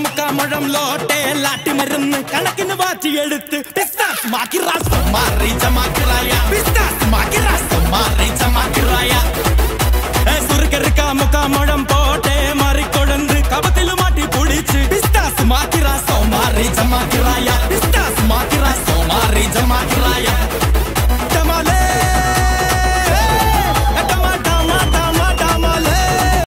നമുക്ക് മുഴംലോട്ടെ ലാട്ടി മരുന്ന് കണക്കിന് വാറ്റി എടുത്ത് മാക്കി റാസം മാറി ചമാക്കിറായ മാക്കി റാസം മാറി ചമാക്കിറായ சுருக்கருக்கா முக்கா முழம் போட்டே மாறி கொழுந்து கபத்தில் மாட்டி புடிச்சு பிஸ்தாஸ் மாக்கிரா சோமாரி ஜமாக்கிராயா பிஸ்தாஸ் மாக்கிரா சோமாரி ஜமாக்கிராயா